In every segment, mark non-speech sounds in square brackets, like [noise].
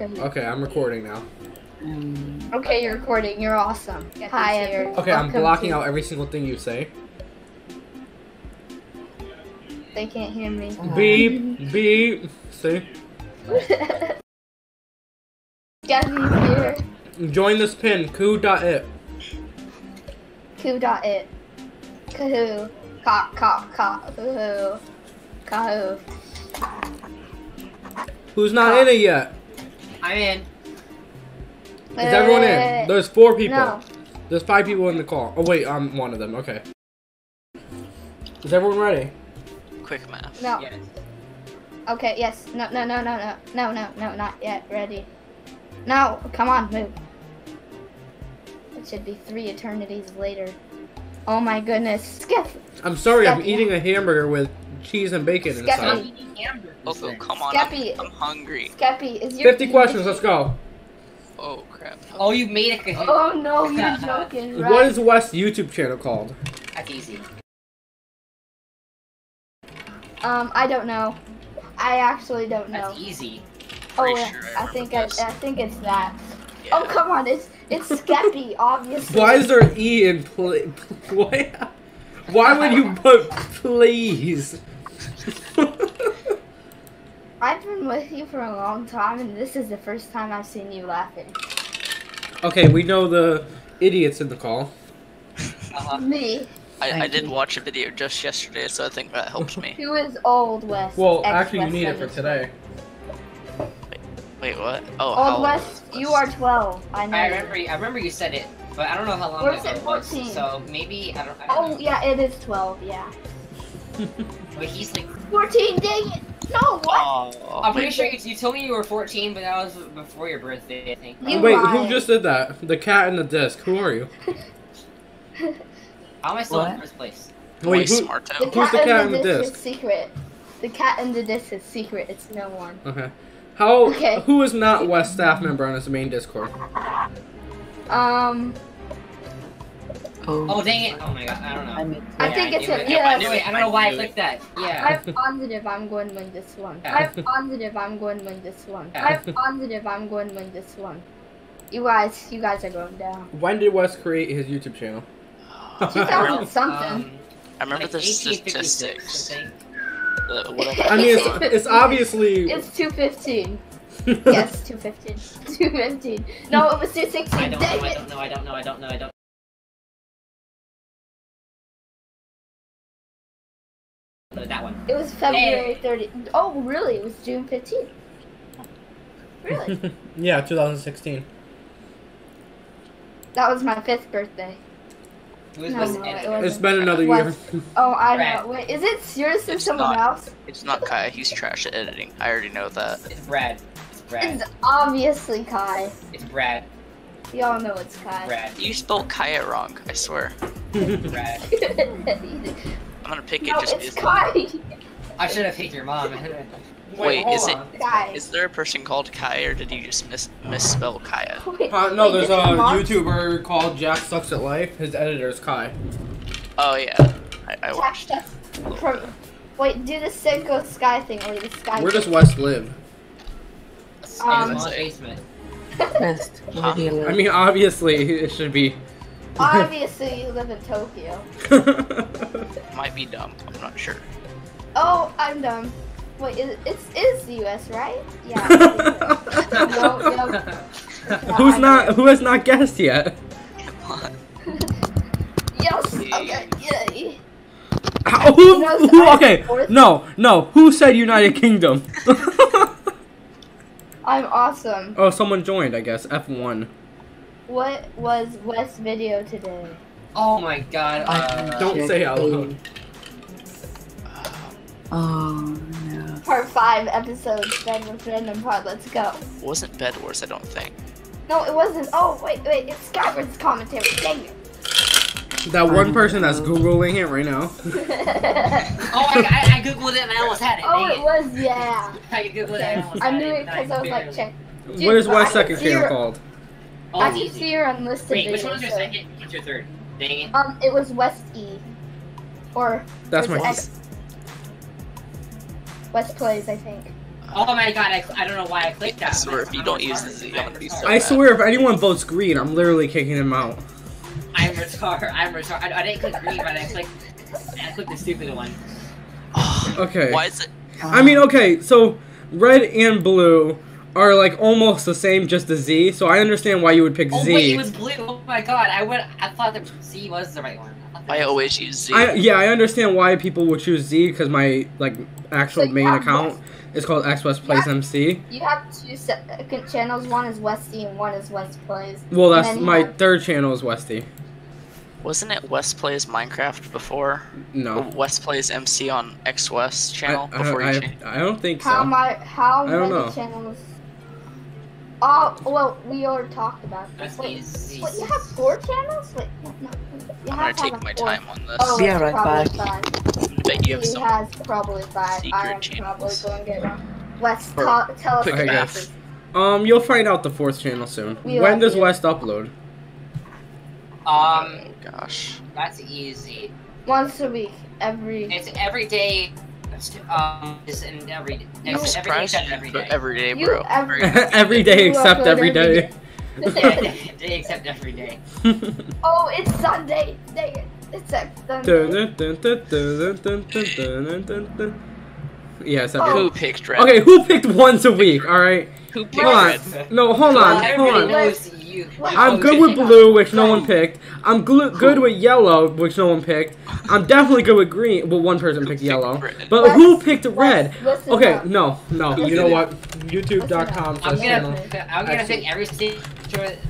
Kahoot. Okay, I'm recording now. Um, Okay, you're recording. You're awesome. Get Hi, everyone. Okay, I'm blocking to- out every single thing you say. They can't hear me. Beep, beep. See? [laughs] Gabby's here. Join this pin, coo.it. Coo dot it. Kahoo. Cock, cock, cock. Kahoo. Kahoo. Who's not in it yet? I'm in. Is everyone in? Uh, There's four people. No. There's five people in the call. Oh wait, I'm one of them. Okay. Is everyone ready? Quick math. No. Yes. Okay, yes. No, no, no, no, no. No, no, no, not yet. Ready. No, come on, move. It should be three eternities later. Oh my goodness. Skip. I'm sorry, I'm eating a hamburger with cheese and bacon Skeppy. inside. I'm eating hamburgers. Oh, oh, come on. Skeppy. I'm, I'm hungry. Skeppy, is your 50 questions, let's go. Oh, crap. Oh, you made it. Oh no, you're [laughs] joking, right? What is West's YouTube channel called? That's easy. Um, I don't know. I actually don't know. That's easy. Oh, Pretty yeah, sure I I think I. I think it's that. Yeah. Oh come on, it's it's Skeppy, [laughs] obviously. Why is there E in play? [laughs] Why? Why would you put please? I've been with you for a long time, and this is the first time I've seen you laughing. okay, we know the idiots in the call. Uh-huh. Me, I, I did you. watch a video just yesterday, so I think that helps me. who is old West? Well, ex actually, you West need it for today. Wait, what? Oh, Old how West, was you are 12. I know. I you. remember. I remember you said it, but I don't know how long Or is ago it it was. 14? So maybe I don't. I don't Oh know. yeah, it is 12. Yeah. But he's like. 14. Dang it! No, what? Oh, I'm pretty sure you, you told me you were 14, but that was before your birthday, I think. You Wait, lied. who just did that? The cat and the disc. Who are you? How am I still in What? first place? Wait, Wait, who? smart The town. Who's the cat cat and and the the disc disc? is secret. The cat and the disc is secret. It's no one. Okay. How? Okay. Who is not West staff member on his main Discord? Um, oh, Oh dang it! Oh my god, I don't know. I mean, I Yeah, think it's knew him. it. Yeah. I knew it. I don't know why I I clicked that. Yeah. I'm positive I'm going to win this one. Yeah. I'm positive I'm going to win this one. Yeah. I'm positive I'm going to win this one. You guys, you guys are going down. When did West create his YouTube channel? [laughs] 2000 something. Um, I remember like the statistics. I think. Uh. [laughs] I mean, it's, it's obviously. It's 215. [laughs] yes, 215. 215. No, it was 216. I don't know. I don't know. I don't know. I don't know. I don't. That one. It was February 30. Oh, really? It was June 15th. Really? [laughs] yeah, 2016. that was my fifth birthday. Who is No, West no, Anderson? it it's been another year. [laughs] Oh, I Brad. know. Wait, is it seriously It's someone not. else? It's not Kai. He's trash at editing. I already know that. It's Brad. It's Brad. It's obviously Kai. It's Brad. Y'all know it's Kai. Brad. You spelled Kaya wrong. I swear. Brad. [laughs] I'm gonna pick it no, just it's because. Kai. [laughs] I should have picked your mom. [laughs] Wait, hold is it- Kai. Is there a person called Kai, or did you just mis- misspell Kaya? Wait, Uh, no, there's a YouTuber called Jack Sucks at Life. His editor is Kai. Oh yeah, I, I watched. Jack From, wait, do the Senko Sky thing or the Sky. Where does. West live? Um, mom's basement. [laughs] best. Where live? I mean, obviously, it should be. Obviously, you live in Tokyo. Might be dumb. I'm not sure. Oh, I'm dumb. Wait, it, it's is the U.S. right? Yeah. it's no, no. Who's not? Who has not guessed yet? Come [laughs] on. Yes. Okay. Yeah. How- who, knows who, okay, no, no. Who said United Kingdom? [laughs] I'm awesome. oh, someone joined. I guess F1. What was West's video today? Oh my god. Uh, Don't check say out the- loud. Oh no. Part five episode Bed with Random Part, Let's go. It wasn't Bed Wars, I don't think. No, it wasn't. Oh, wait, wait. It's Skywars commentary. Dang it. That one person that's googling it right now. [laughs] Oh, I, I, I googled it and I almost had it. oh, Dang it was, yeah. [laughs] I googled it. and I almost I had knew it because I was like, check. Dude, what is but I second see channel called? Oh, I it's can easy. see your unlisted Wait, videos. which one's your so- second? What's your third? Dang it. Um, it was West E. Or That's my. X. West Plays, I think. Oh my god, I, I don't know why I clicked that. I swear, if you don't use the Z, I'm gonna be so I swear, if anyone votes green, I'm literally kicking him out. I'm retarded. I'm retarded. I, I didn't click green, but I clicked. I clicked the stupid one. [sighs] Okay. Why is it? I mean, okay, so red and blue are like almost the same, just the Z. So I understand why you would pick Oh Z. wait, it was blue. Oh my god, I would. I thought that Z was the right one. I thought that I was- always use Z. I, yeah, I understand why people would choose Z because my like actual So main have account is called X West Plays Yeah. MC. You have two second channels. One is Westy and one is West Plays. Well, that's my have- third channel is Westy. Wasn't it West Plays Minecraft before? No, West Plays MC on X West I, channel I, before you I, changed. I don't think How so. my how I don't many know. channels? Oh well, we already talked about this. That's Wait, easy. wait, you have four channels? Wait, no, no. You I'm gonna take my four. time on this. Oh, Yeah, it's right probably back. five. I bet you have He some. has probably five. secret I'm channels. probably going to get wrong. West, Or tell, tell us quick the math. Um, you'll find out the fourth channel soon. We when does you. West upload? Um, oh gosh. that's easy. Once a week, every. It's every day. Um is in every every day except every day. Every day, bro. every, every day except every day. day except every day. oh, it's Sunday. Dang it. It's Sunday. Yeah, except oh. who picked red? Okay, who picked once a week? All right. Who picked hold on. red? No, hold on. Well, hold on. Knows you. I'm good with blue, which no one picked. I'm glu- good with yellow, which no one picked. I'm definitely good with green. Well, one person picked yellow. red? But who picked red? Okay, up. no, no. You know what? YouTube.com I'm gonna. I'm gonna pick every stage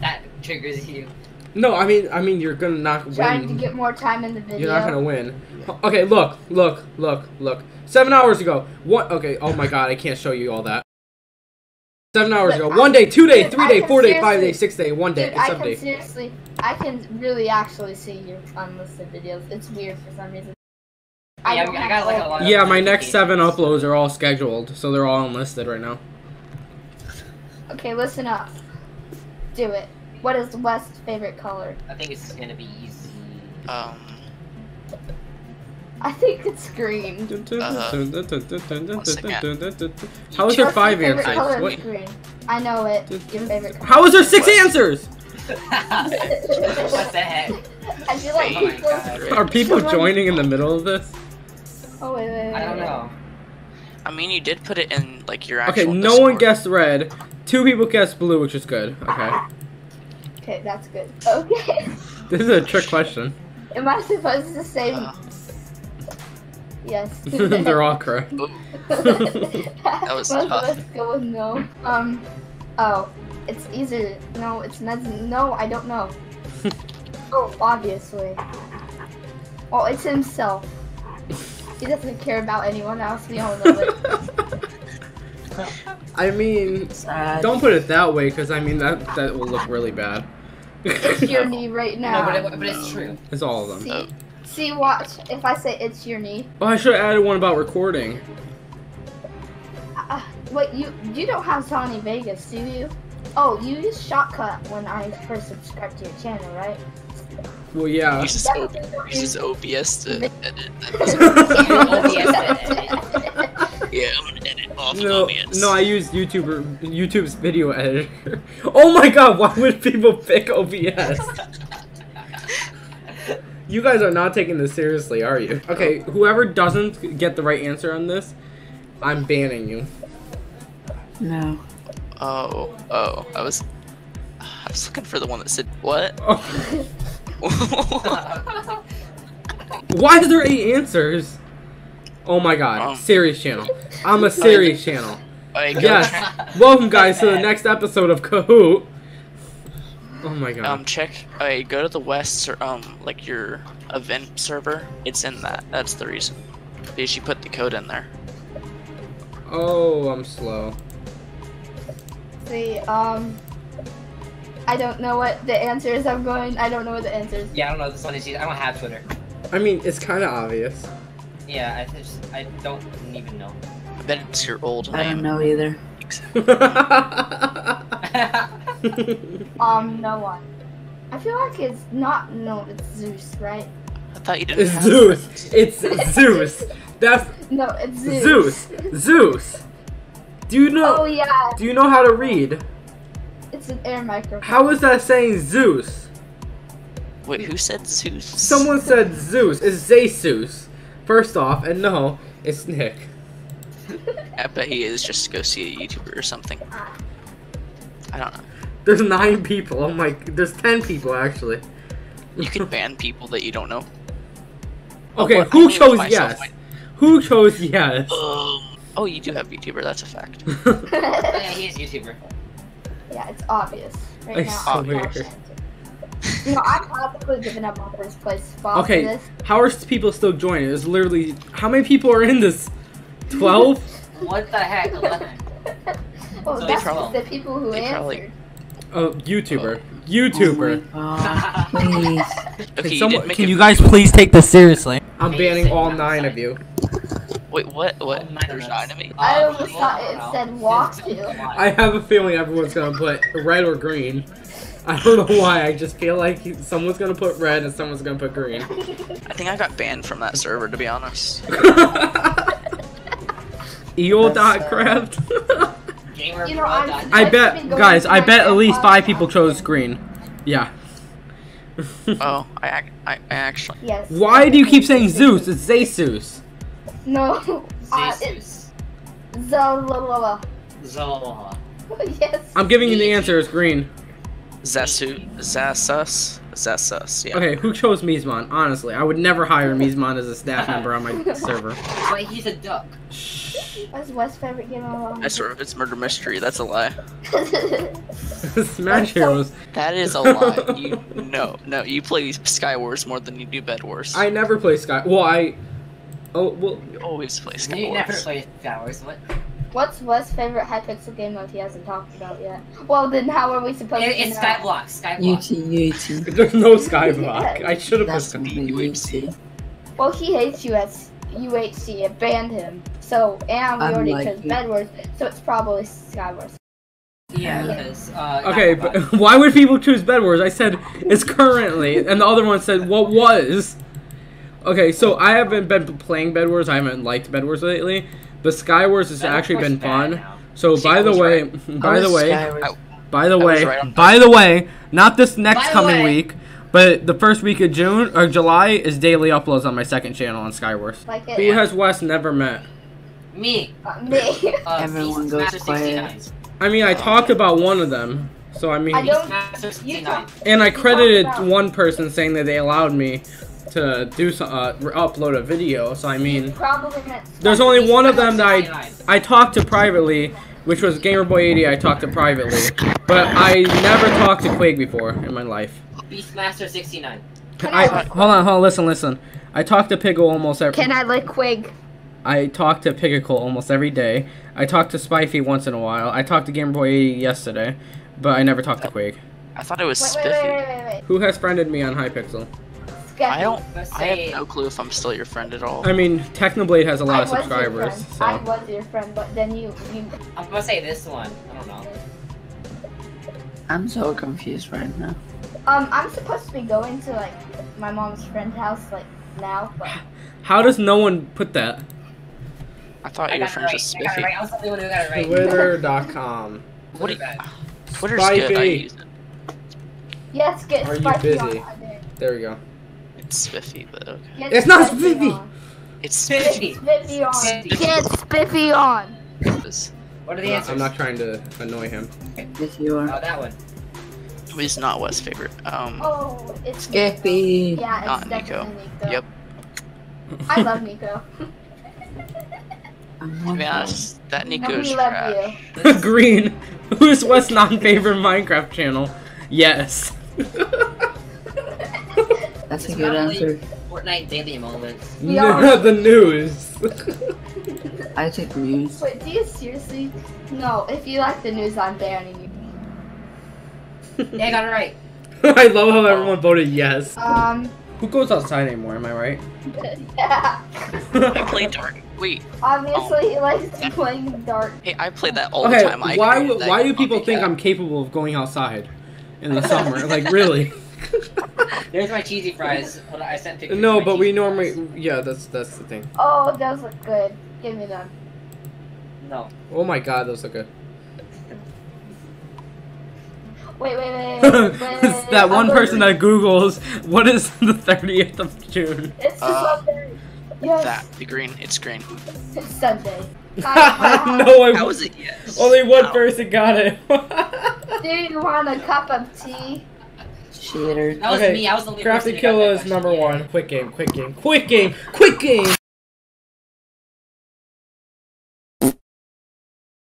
that triggers you. No, I mean, I mean, you're gonna not Trying to get more time in the video. You're not gonna win. Okay, look, look, look, look. Seven hours ago. What? Okay. Oh my God, I can't show you all that. Seven hours But ago. I- One day, two day, dude, three I day, four day, five day, six day, one day, Dude, I seven can day. seriously, I can really actually see your unlisted videos. It's weird for some reason. Yeah, I, don't I got like a all- lot. of Yeah, my next seven uploads are all scheduled, so they're all unlisted right now. Okay, listen up. Do it. What is West's favorite color? I think it's gonna be easy. Um, I think it's green. Uh, How is there Your five favorite answers? color What? is green. I know it. Your favorite color. How is there six answers? [laughs] what the heck? I feel like Oh people. Are people Someone- joining in the middle of this? Oh wait, wait, wait. I don't know. I mean, you did put it in like your actual. Okay, actual. no one guessed red. Two people guessed blue, which is good. Okay. Okay, that's good. Okay. This is a trick question. Am I supposed to say Uh, yes? [laughs] They're all correct. ooh, [laughs] that was Most tough. of us go with no. Um. Oh, it's either no. It's not. No, I don't know. [laughs] oh, obviously. Oh, it's himself. He doesn't care about anyone else. We all know it. I mean, Sad. don't put it that way, because I mean that that will look really bad. It's your knee right No, now. but, it, but it's true. it's all of them. see, see, watch. If I say it's your knee. Oh, I should have added one about recording. Uh, wait, you you don't have Sony Vegas, do you? Oh, you use Shotcut when I first subscribed to your channel, right? Well, yeah. uses, O- uses OBS [laughs] [laughs] to edit. Yeah, I'm gonna edit off No, of OBS. no, I use YouTuber YouTube's video editor. [laughs] Oh my god, why would people pick OBS? You guys are not taking this seriously, are you? Okay, whoever doesn't get the right answer on this, I'm banning you. No. Oh, oh, I was. I was looking for the one that said what? Oh, [laughs] why is there eight answers? Oh my god, Um. series channel. I'm a series channel. I go Yes. Welcome guys to the next episode of Kahoot. Oh my god. Um, check. I go to the west, or, um, like your event server. It's in that. That's the reason. Because you put the code in there. Oh, I'm slow. See, um, I don't know what the answer is. I'm going. I don't know what the answer is. Yeah, I don't know. This one is easy. I don't have Twitter. I mean, it's kind of obvious. Yeah, I just I don't even know. I bet it's your old I name. don't know either. [laughs] [laughs] [laughs] Um, no one. I feel like it's not. No, it's Zeus, right? I thought you didn't. it's Zeus. friends. It's [laughs] Zeus. That's No, it's Zeus. Zeus. Zeus. Do you know? Oh yeah, Do you know how to read? it's an air microphone. How is that saying Zeus? Wait, who said Zeus? Someone said Zeus. It's Zeus. First off, and no, it's Nick. I bet he is just to go see a YouTuber or something. I don't know. There's nine people. Oh my, there's ten people actually. You can ban people that you don't know. Okay, who chose myself, yes? Who chose yes? Um, oh, you do have YouTuber. That's a fact. [laughs] Yeah, he is [laughs] YouTuber. yeah, it's obvious. Right I now, swear. I'm not sure. You know, I'm practically giving up my first place spot Okay, this. how are people still joining? There's literally how many people are in this? Twelve? What the heck? Eleven. [laughs] Oh, So that's they just probably- the people who they answered. probably- oh, YouTuber. Oh YouTuber. [laughs] my god, please. Okay, you someone- did make Can you guys please take this seriously? I'm banning all nine of you. Wait, what? What? Oh, nine There's of nine of me. I almost well, thought it said walk to. I have a feeling everyone's gonna put red or green. I don't know why. I just feel like someone's gonna put red and someone's gonna put green. I think I got banned from that server, to be honest. [laughs] Eel.craft. [laughs] Gamer You know, Pro I'm- I bet, guys, I bet at least five people chose green. Yeah. [laughs] Oh, I, I, I actually. Yes. Why do you keep saying Zeus? It's Zeus. No. [laughs] Uh, it's Jesus. Zalala. Yes. I'm giving you the answer. It's green. Zasu, Zasus, Zasus. Yeah. Okay, who chose Mizman? Honestly, I would never hire Mizman as a staff [laughs] member on my server. Wait, he's a duck. That's West's favorite game of all I swear, if it's murder mystery, that's a lie. [laughs] Smash Heroes. That is a lie. [laughs] You no, no. You play Sky Wars more than you do Bed Wars. I never play Sky. Well, I. Oh well. You always play Sky You never Wars. play Skywars. What? What's West's favorite Hypixel game mode he hasn't talked about yet? Well, then how are we supposed It, to it's know? Skyblock. Skyblock. UT, UT. [laughs] There's no Skyblock. I should have That's put. the UT. Well, he hates you as UHC. It banned him. So, and we already Unlike chose you. Bedwars, so it's probably Skywars. Yeah, Yeah. because uh. Okay, not but [laughs] why would people choose Bedwars? I said it's currently, and the other one said what was. Okay, so I haven't been playing Bedwars. I haven't liked Bedwars lately, but Skywars has Bed actually been fun. now. So See, by the way, right. by the way, I- by the I was way, right on by the way, not this next By coming way. week, but the first week of June or July is daily uploads on my second channel on Skywars. Like Who it. has Wes never met? Me. Uh, me. [laughs] Uh, [laughs] Everyone goes Master quiet. 69. I mean, I talked about one of them, so I mean, I don't- Beast Master 69. and I credited about- one person saying that they allowed me to do some, uh, upload a video. So I mean, Probably there's only one of them that I I talked to privately, which was Gamerboy80. I talked to privately, but I never talked to Quake before in my life. Beastmaster 69. Can I, I- hold on, hold on, listen, listen. I talked to Piggle almost every. Can I like Quig? I talk to Pigacle almost every day. I talk to Spiffy once in a while. I talked to Gamerboy80 yesterday, but I never talked to Quake. I thought it was Wait, Spiffy. wait, wait, wait. Who has friended me on Hypixel? Skeppy. I don't. Let's I have no clue if I'm still your friend at all. I mean, Technoblade has a lot I of subscribers, friend. so. I was your friend, but then you, you I'm gonna say this one. I don't know. I'm so confused right now. Um, I'm supposed to be going to like my mom's friend's house like now, but [laughs] How does no one put that? I thought I your got it friend right. was I got it Spiffy. right. I was the only one who got it right. Twitter.com. [laughs] What do you, Bad. Twitter's good. I Spiffy. use it. yes, get Are you busy? on there. There we go. It's Spiffy, but okay. Get It's not spicy spiffy. on. It's Spiffy. Spiffy. Get spiffy on. Spiffy. Get spiffy on. What are the I'm not- answers? I'm not trying to annoy him. Yes, you Oh, are. that one. He's not West's favorite. Um, Oh, it's Skeppy. Yeah, it's Not Nico. definitely Nico. Yep. I love Nico. [laughs] I'm to be honest, that And Nico's we trash. [laughs] Green. Who's West's non-favorite Minecraft channel? Yes. [laughs] That's a It's good probably answer. Fortnite daily moments. We [laughs] are- the news. I take news. Wait, do you seriously? No, if you like the news, I'm banning you. [laughs] Yeah, I got it right. [laughs] I love how everyone voted yes. Um, Who goes outside anymore? Am I right? yeah. I play Dark. Wait, Obviously, he likes playing dark. hey, I play that all okay, the time. I why created why do people think VCAT. I'm capable of going outside in the summer? like really? There's my cheesy fries. Hold on, I sent pictures. no, of my but we normally fries. yeah, that's that's the thing. Oh, those look good. Give me them. No. Oh my god, those look good. Wait, wait, wait. [laughs] wait, wait, wait, wait. that one I'm person that Googles what is [laughs] the 30th of June. It's Uh, Sunday. Yes, That the green. It's green. it's Sunday. [laughs] no, I was it Yes. Only one Ow. person got it. Do you want a cup of tea? Cheater. That was Okay, me. I was the Crafty Killer is number one. Quick game, quick game, quick game, quick game.